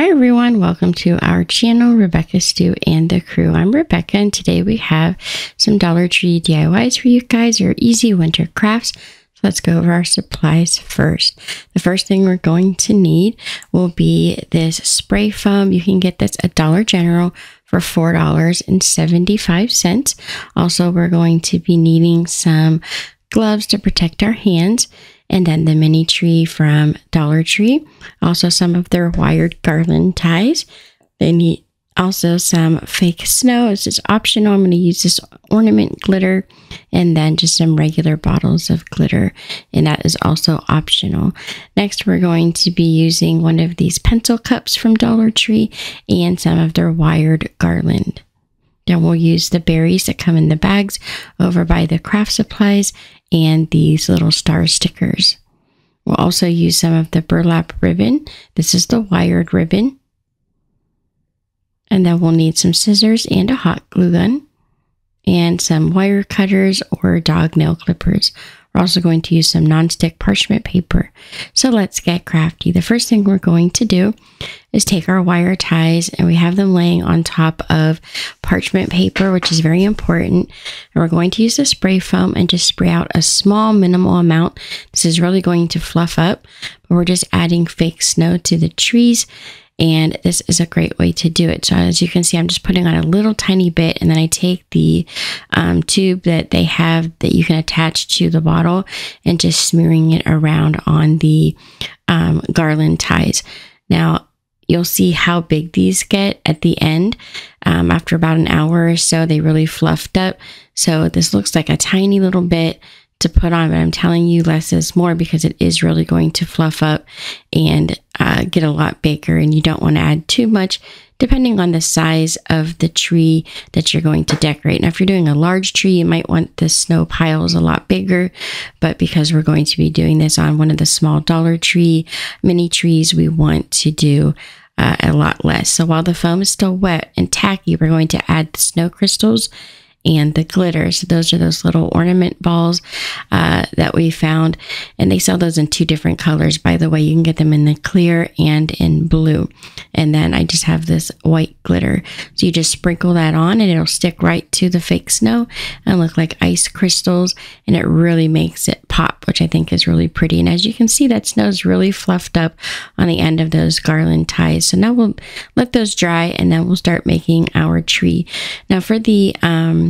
Hi everyone, welcome to our channel, Rebecca Stu and the crew. I'm Rebecca and today we have some Dollar Tree DIYs for you guys, or easy winter crafts. So let's go over our supplies first. The first thing we're going to need will be this spray foam. You can get this at Dollar General for $4.75. Also, we're going to be needing some gloves to protect our hands and then the mini tree from Dollar Tree. Also, some of their wired garland ties. They need also some fake snow. It's just optional. I'm going to use this ornament glitter and then just some regular bottles of glitter, and that is also optional. Next, we're going to be using one of these pencil cups from Dollar Tree and some of their wired garland. Then we'll use the berries that come in the bags over by the craft supplies and these little star stickers. We'll also use some of the burlap ribbon. This is the wired ribbon. And then we'll need some scissors and a hot glue gun and some wire cutters or dog nail clippers. We're also going to use some nonstick parchment paper. So let's get crafty. The first thing we're going to do is take our wire ties and we have them laying on top of parchment paper, which is very important. And we're going to use the spray foam and just spray out a small minimal amount. This is really going to fluff up, but we're just adding fake snow to the trees and this is a great way to do it. So as you can see, I'm just putting on a little tiny bit and then I take the um, tube that they have that you can attach to the bottle and just smearing it around on the um, garland ties. Now, you'll see how big these get at the end. Um, after about an hour or so, they really fluffed up. So this looks like a tiny little bit to put on, but I'm telling you less is more because it is really going to fluff up and uh, get a lot bigger. And you don't want to add too much depending on the size of the tree that you're going to decorate. Now, if you're doing a large tree, you might want the snow piles a lot bigger, but because we're going to be doing this on one of the small Dollar Tree mini trees, we want to do uh, a lot less. So while the foam is still wet and tacky, we're going to add the snow crystals and the glitter. So those are those little ornament balls uh, that we found, and they sell those in two different colors. By the way, you can get them in the clear and in blue. And then I just have this white glitter. So you just sprinkle that on, and it'll stick right to the fake snow and look like ice crystals, and it really makes it pop, which I think is really pretty. And as you can see, that snow is really fluffed up on the end of those garland ties. So now we'll let those dry, and then we'll start making our tree. Now for the um,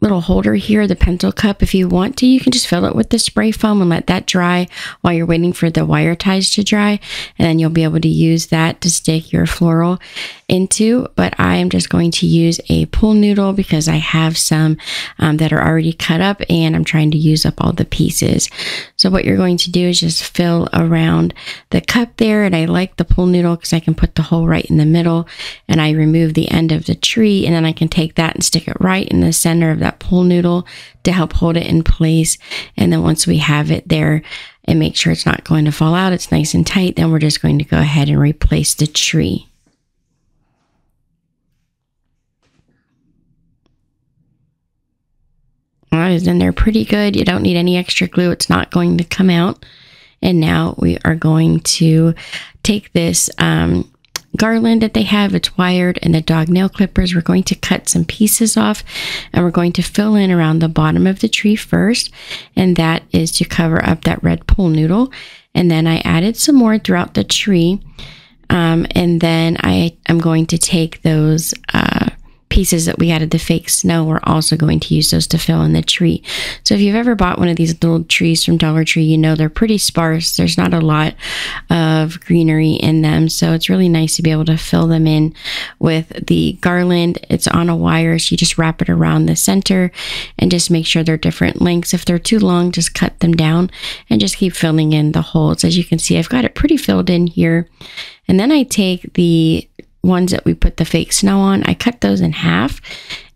little holder here, the pencil cup. If you want to, you can just fill it with the spray foam and let that dry while you're waiting for the wire ties to dry. And then you'll be able to use that to stick your floral into. But I am just going to use a pool noodle because I have some um, that are already cut up and I'm trying to use up all the pieces. So what you're going to do is just fill around the cup there. And I like the pool noodle because I can put the hole right in the middle and I remove the end of the tree and then I can take that and stick it right in the center of that pool noodle to help hold it in place. And then once we have it there and make sure it's not going to fall out, it's nice and tight, then we're just going to go ahead and replace the tree. Alright, in they're pretty good. You don't need any extra glue. It's not going to come out. And now we are going to take this um, garland that they have. It's wired and the dog nail clippers. We're going to cut some pieces off and we're going to fill in around the bottom of the tree first. And that is to cover up that red pool noodle. And then I added some more throughout the tree. Um, and then I am going to take those uh, pieces that we added the fake snow, we're also going to use those to fill in the tree. So if you've ever bought one of these little trees from Dollar Tree, you know they're pretty sparse. There's not a lot of greenery in them. So it's really nice to be able to fill them in with the garland. It's on a wire. So you just wrap it around the center and just make sure they're different lengths. If they're too long, just cut them down and just keep filling in the holes. As you can see, I've got it pretty filled in here. And then I take the ones that we put the fake snow on, I cut those in half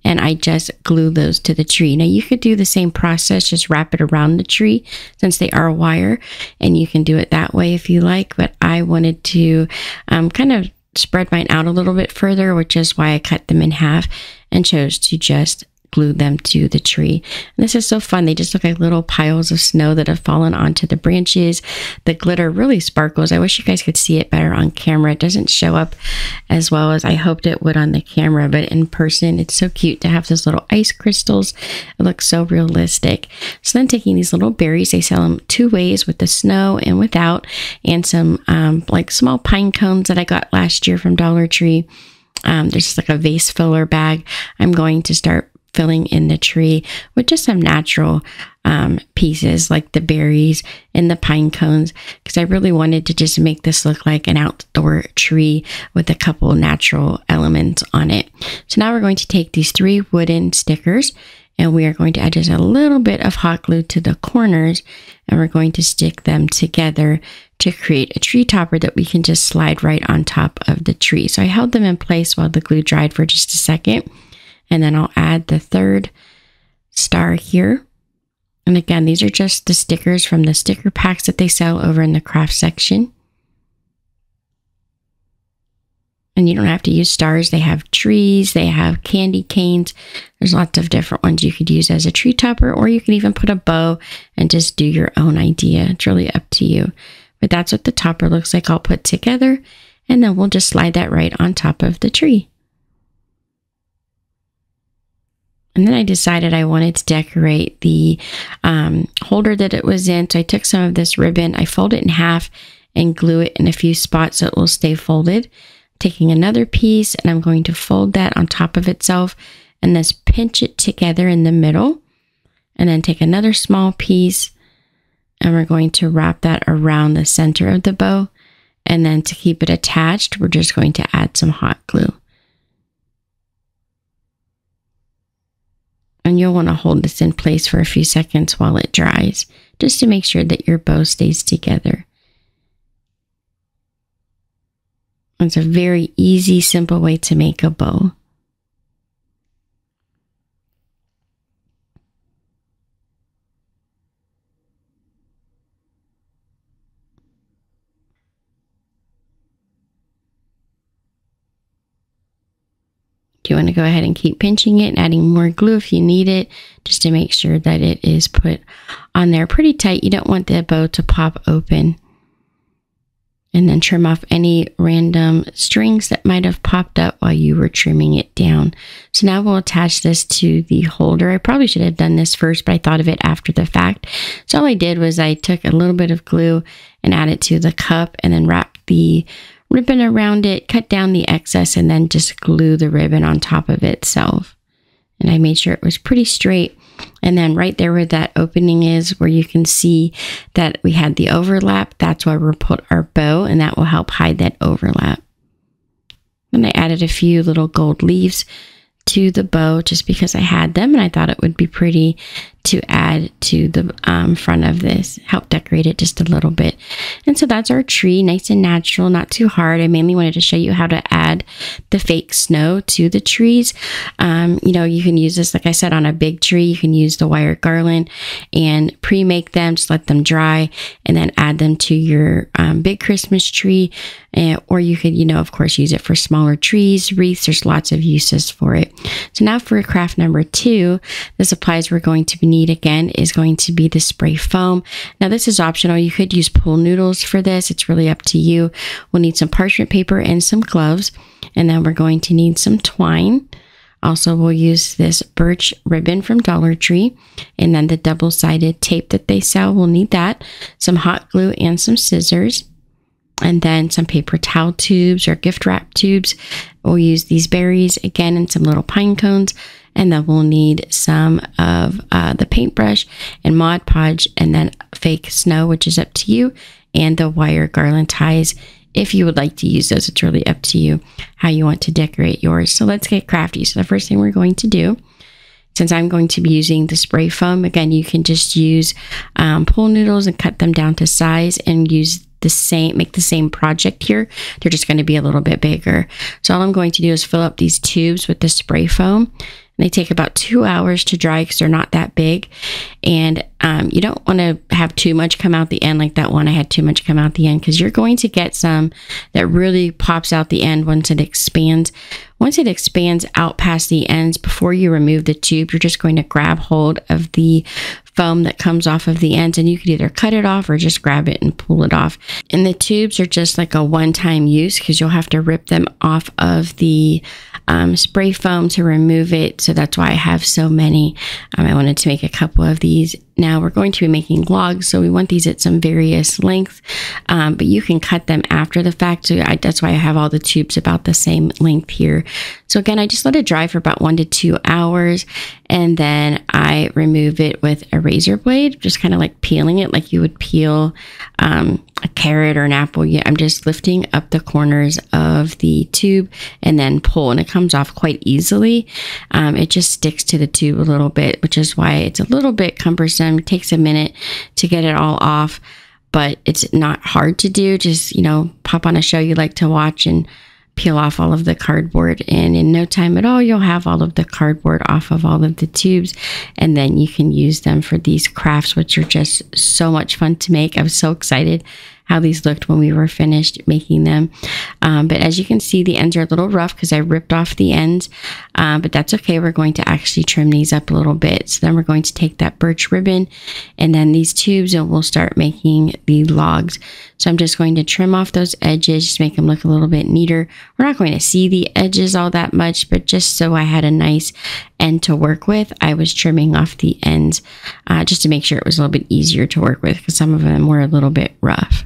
and I just glue those to the tree. Now you could do the same process, just wrap it around the tree since they are wire and you can do it that way if you like. But I wanted to um, kind of spread mine out a little bit further, which is why I cut them in half and chose to just glue them to the tree. And this is so fun. They just look like little piles of snow that have fallen onto the branches. The glitter really sparkles. I wish you guys could see it better on camera. It doesn't show up as well as I hoped it would on the camera, but in person, it's so cute to have those little ice crystals. It looks so realistic. So then taking these little berries, they sell them two ways with the snow and without, and some um, like small pine cones that I got last year from Dollar Tree. Um, there's like a vase filler bag. I'm going to start filling in the tree with just some natural um, pieces like the berries and the pine cones because I really wanted to just make this look like an outdoor tree with a couple natural elements on it. So now we're going to take these three wooden stickers and we are going to add just a little bit of hot glue to the corners and we're going to stick them together to create a tree topper that we can just slide right on top of the tree. So I held them in place while the glue dried for just a second and then I'll add the third star here. And again, these are just the stickers from the sticker packs that they sell over in the craft section. And you don't have to use stars. They have trees, they have candy canes. There's lots of different ones you could use as a tree topper, or you could even put a bow and just do your own idea. It's really up to you. But that's what the topper looks like all put together. And then we'll just slide that right on top of the tree. And then I decided I wanted to decorate the um, holder that it was in. So I took some of this ribbon, I fold it in half and glue it in a few spots so it will stay folded. Taking another piece and I'm going to fold that on top of itself and then pinch it together in the middle. And then take another small piece and we're going to wrap that around the center of the bow. And then to keep it attached, we're just going to add some hot glue. And you'll want to hold this in place for a few seconds while it dries, just to make sure that your bow stays together. It's a very easy, simple way to make a bow. You want to go ahead and keep pinching it and adding more glue if you need it, just to make sure that it is put on there pretty tight. You don't want the bow to pop open. And then trim off any random strings that might have popped up while you were trimming it down. So now we'll attach this to the holder. I probably should have done this first, but I thought of it after the fact. So all I did was I took a little bit of glue and added to the cup and then wrapped the ribbon around it, cut down the excess, and then just glue the ribbon on top of itself. And I made sure it was pretty straight. And then right there where that opening is, where you can see that we had the overlap, that's why we put our bow, and that will help hide that overlap. Then I added a few little gold leaves to the bow just because I had them and I thought it would be pretty to add to the um, front of this, help decorate it just a little bit. And so that's our tree, nice and natural, not too hard. I mainly wanted to show you how to add the fake snow to the trees. Um, you know, you can use this, like I said, on a big tree. You can use the wire garland and pre-make them, just let them dry, and then add them to your um, big Christmas tree. And, or you could, you know, of course, use it for smaller trees, wreaths. There's lots of uses for it. So now for craft number two, the supplies we're going to be need again is going to be the spray foam. Now this is optional. You could use pool noodles for this. It's really up to you. We'll need some parchment paper and some gloves. And then we're going to need some twine. Also, we'll use this birch ribbon from Dollar Tree and then the double-sided tape that they sell. We'll need that, some hot glue and some scissors and then some paper towel tubes or gift wrap tubes. We'll use these berries again and some little pine cones. And then we'll need some of uh, the paintbrush and Mod Podge and then fake snow, which is up to you, and the wire garland ties. If you would like to use those, it's really up to you how you want to decorate yours. So let's get crafty. So the first thing we're going to do since I'm going to be using the spray foam, again, you can just use um, pool noodles and cut them down to size and use the same, make the same project here. They're just going to be a little bit bigger. So all I'm going to do is fill up these tubes with the spray foam. And they take about two hours to dry because they're not that big. And um, you don't want to have too much come out the end like that one. I had too much come out the end because you're going to get some that really pops out the end once it expands. Once it expands out past the ends, before you remove the tube, you're just going to grab hold of the foam that comes off of the ends and you could either cut it off or just grab it and pull it off. And the tubes are just like a one-time use because you'll have to rip them off of the um, spray foam to remove it. So that's why I have so many. Um, I wanted to make a couple of these now we're going to be making logs, so we want these at some various length, um, but you can cut them after the fact. So I, that's why I have all the tubes about the same length here. So again, I just let it dry for about one to two hours, and then I remove it with a razor blade, just kind of like peeling it like you would peel um, a carrot or an apple. Yeah, I'm just lifting up the corners of the tube and then pull, and it comes off quite easily. Um, it just sticks to the tube a little bit, which is why it's a little bit cumbersome. It takes a minute to get it all off, but it's not hard to do. Just, you know, pop on a show you like to watch and peel off all of the cardboard and in no time at all you'll have all of the cardboard off of all of the tubes and then you can use them for these crafts which are just so much fun to make. I'm so excited how these looked when we were finished making them. Um, but as you can see, the ends are a little rough because I ripped off the ends, uh, but that's okay. We're going to actually trim these up a little bit. So then we're going to take that birch ribbon and then these tubes and we'll start making the logs. So I'm just going to trim off those edges, just make them look a little bit neater. We're not going to see the edges all that much, but just so I had a nice end to work with, I was trimming off the ends uh, just to make sure it was a little bit easier to work with because some of them were a little bit rough.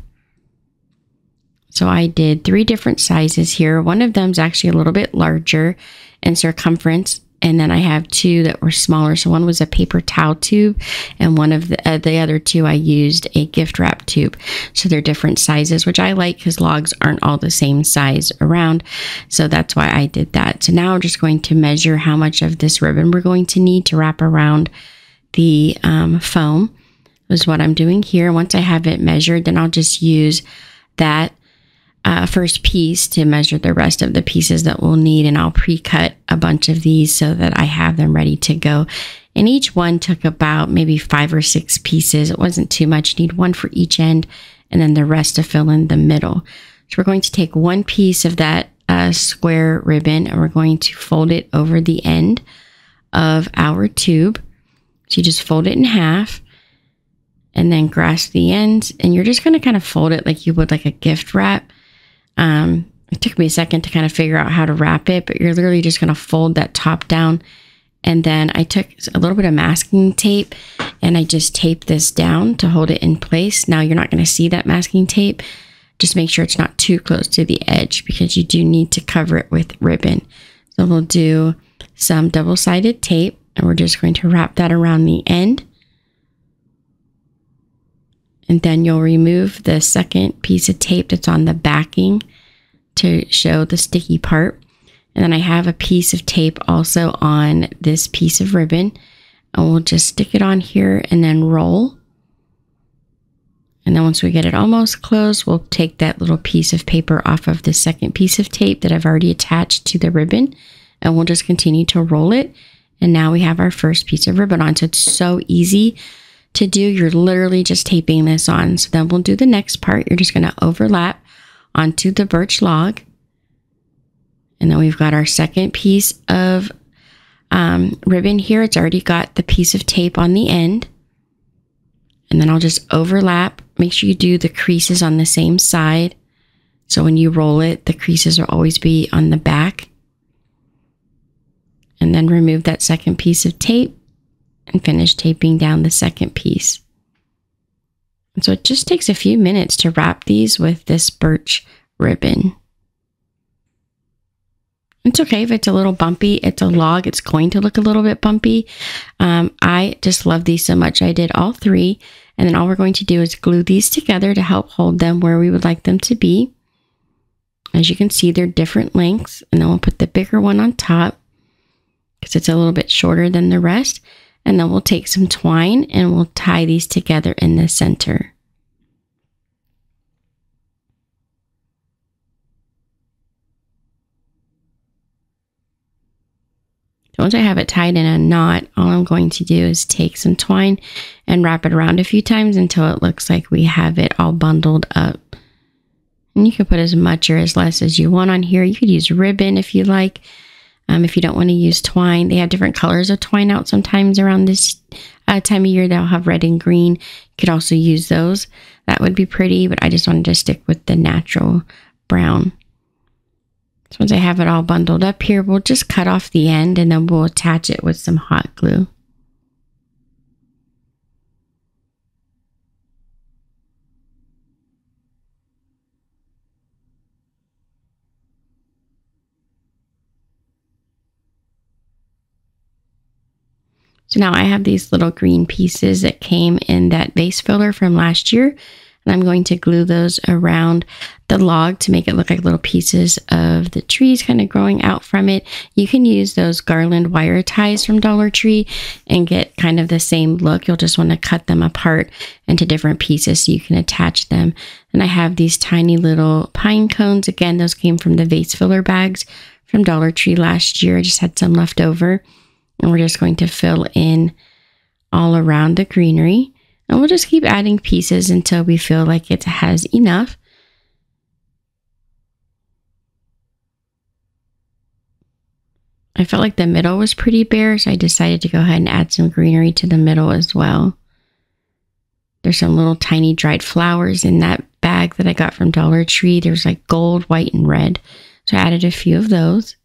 So I did three different sizes here. One of them is actually a little bit larger in circumference. And then I have two that were smaller. So one was a paper towel tube, and one of the, uh, the other two I used a gift wrap tube. So they're different sizes, which I like because logs aren't all the same size around. So that's why I did that. So now I'm just going to measure how much of this ribbon we're going to need to wrap around the um, foam. Is what I'm doing here. Once I have it measured, then I'll just use that uh, first piece to measure the rest of the pieces that we'll need. And I'll pre-cut a bunch of these so that I have them ready to go. And each one took about maybe five or six pieces. It wasn't too much. You need one for each end and then the rest to fill in the middle. So we're going to take one piece of that uh, square ribbon and we're going to fold it over the end of our tube. So you just fold it in half and then grasp the ends and you're just going to kind of fold it like you would like a gift wrap um, it took me a second to kind of figure out how to wrap it, but you're literally just going to fold that top down. And then I took a little bit of masking tape and I just taped this down to hold it in place. Now you're not going to see that masking tape. Just make sure it's not too close to the edge because you do need to cover it with ribbon. So we'll do some double-sided tape and we're just going to wrap that around the end. And then you'll remove the second piece of tape that's on the backing to show the sticky part. And then I have a piece of tape also on this piece of ribbon. And we'll just stick it on here and then roll. And then once we get it almost closed, we'll take that little piece of paper off of the second piece of tape that I've already attached to the ribbon. And we'll just continue to roll it. And now we have our first piece of ribbon on. So it's so easy to do, you're literally just taping this on. So then we'll do the next part. You're just going to overlap onto the birch log. And then we've got our second piece of um, ribbon here. It's already got the piece of tape on the end. And then I'll just overlap. Make sure you do the creases on the same side. So when you roll it, the creases will always be on the back. And then remove that second piece of tape and finish taping down the second piece. And so it just takes a few minutes to wrap these with this birch ribbon. It's okay if it's a little bumpy. It's a log. It's going to look a little bit bumpy. Um, I just love these so much. I did all three. And then all we're going to do is glue these together to help hold them where we would like them to be. As you can see, they're different lengths. And then we'll put the bigger one on top because it's a little bit shorter than the rest. And then we'll take some twine and we'll tie these together in the center. Once I have it tied in a knot, all I'm going to do is take some twine and wrap it around a few times until it looks like we have it all bundled up. And you can put as much or as less as you want on here. You could use ribbon if you like. Um, if you don't want to use twine, they have different colors of twine out sometimes around this uh, time of year. They'll have red and green. You could also use those. That would be pretty, but I just wanted to stick with the natural brown. So once I have it all bundled up here, we'll just cut off the end and then we'll attach it with some hot glue. So now I have these little green pieces that came in that vase filler from last year and I'm going to glue those around the log to make it look like little pieces of the trees kind of growing out from it. You can use those garland wire ties from Dollar Tree and get kind of the same look. You'll just want to cut them apart into different pieces so you can attach them. And I have these tiny little pine cones. Again, those came from the vase filler bags from Dollar Tree last year. I just had some left over. And we're just going to fill in all around the greenery. And we'll just keep adding pieces until we feel like it has enough. I felt like the middle was pretty bare, so I decided to go ahead and add some greenery to the middle as well. There's some little tiny dried flowers in that bag that I got from Dollar Tree. There's like gold, white, and red. So I added a few of those.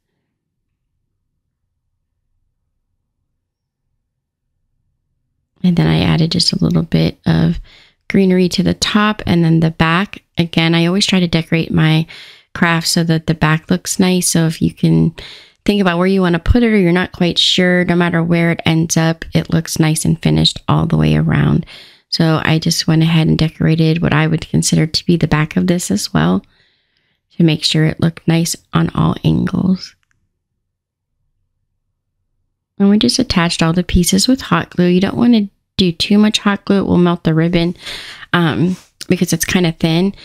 And then I added just a little bit of greenery to the top and then the back. Again, I always try to decorate my craft so that the back looks nice. So if you can think about where you want to put it or you're not quite sure, no matter where it ends up, it looks nice and finished all the way around. So I just went ahead and decorated what I would consider to be the back of this as well to make sure it looked nice on all angles. And we just attached all the pieces with hot glue. You don't want to do too much hot glue. It will melt the ribbon um, because it's kind of thin.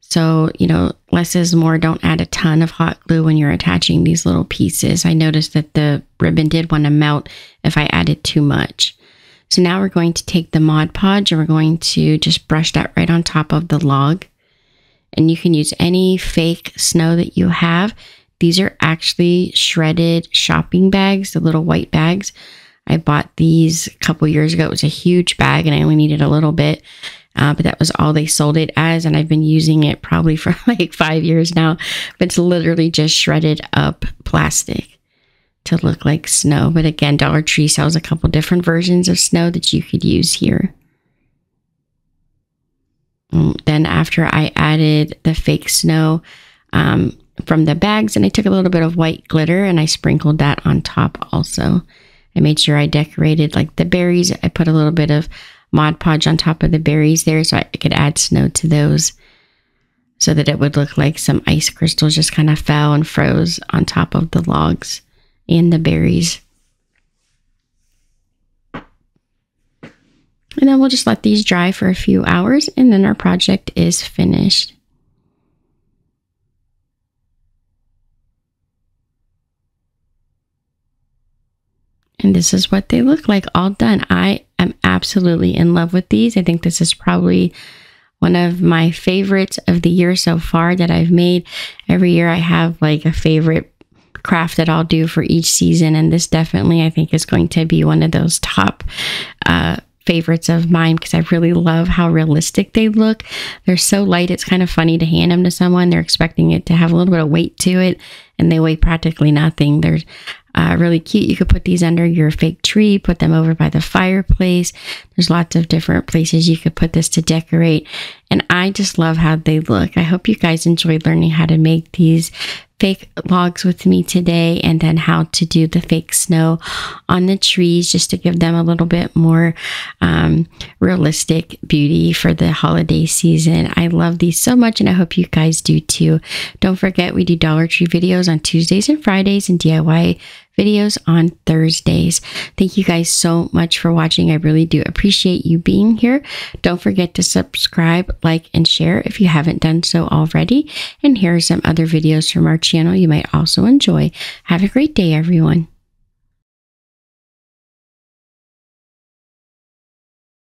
So, you know, less is more. Don't add a ton of hot glue when you're attaching these little pieces. I noticed that the ribbon did want to melt if I added too much. So now we're going to take the Mod Podge and we're going to just brush that right on top of the log. And you can use any fake snow that you have. These are actually shredded shopping bags, the little white bags. I bought these a couple years ago. It was a huge bag and I only needed a little bit. Uh, but that was all they sold it as. And I've been using it probably for like five years now. But it's literally just shredded up plastic to look like snow. But again, Dollar Tree sells a couple different versions of snow that you could use here. Then after I added the fake snow, um, from the bags and I took a little bit of white glitter and I sprinkled that on top also. I made sure I decorated like the berries. I put a little bit of Mod Podge on top of the berries there so I could add snow to those so that it would look like some ice crystals just kind of fell and froze on top of the logs and the berries. And then we'll just let these dry for a few hours and then our project is finished. And this is what they look like all done. I am absolutely in love with these. I think this is probably one of my favorites of the year so far that I've made. Every year I have like a favorite craft that I'll do for each season. And this definitely, I think, is going to be one of those top uh, favorites of mine because I really love how realistic they look. They're so light, it's kind of funny to hand them to someone. They're expecting it to have a little bit of weight to it, and they weigh practically nothing. They're uh, really cute. You could put these under your fake tree, put them over by the fireplace. There's lots of different places you could put this to decorate. And I just love how they look. I hope you guys enjoyed learning how to make these fake logs with me today and then how to do the fake snow on the trees just to give them a little bit more um, realistic beauty for the holiday season. I love these so much and I hope you guys do too. Don't forget we do Dollar Tree videos on Tuesdays and Fridays and DIY videos on Thursdays. Thank you guys so much for watching. I really do appreciate you being here. Don't forget to subscribe, like, and share if you haven't done so already. And here are some other videos from our channel you might also enjoy. Have a great day, everyone.